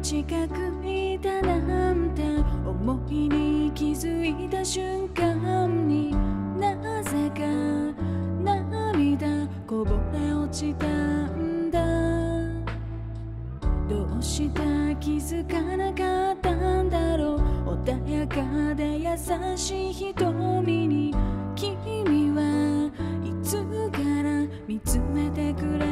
近くいたなんて思いに気づいた瞬間になぜか涙こぼれ落ちたんだどうして気づかなかったんだろう穏やかで優しい瞳に君はいつから見つめてくれ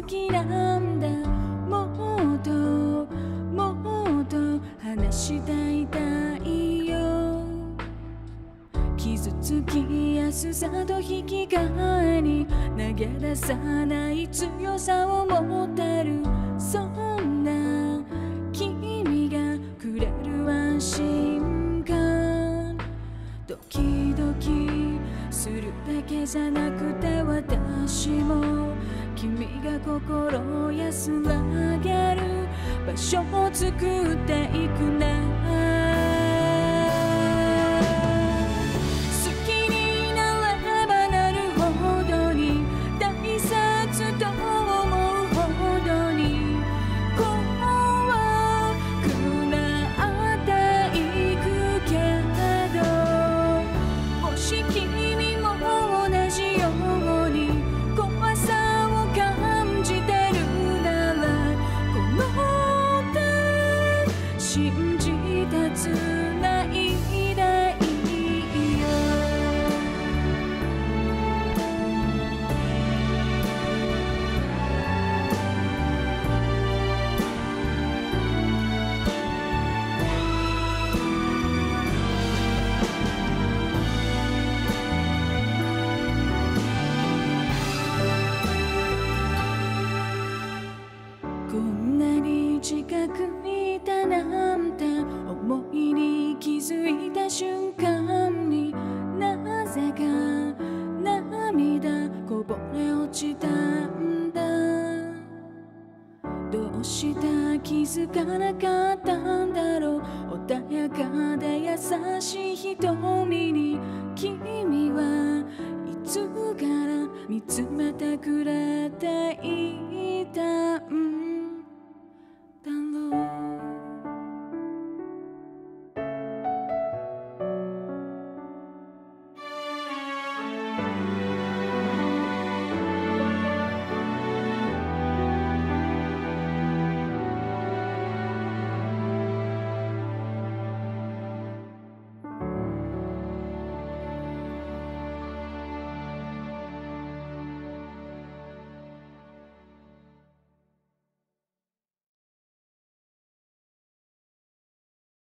好きなんだもっともっと話していたいよ。傷つきやすさと引き換えに投げ出さない強さを持ってるそんな君がくれる安心感。ドキドキするだけじゃなく心を休まげる。場所を作っていくね。手信じて思いに気づいた瞬間になぜか涙こぼれ落ちたんだ。どうして気づかなかったんだろう。穏やかで優しい瞳に君はいつから見つめてくれていた？ん。だ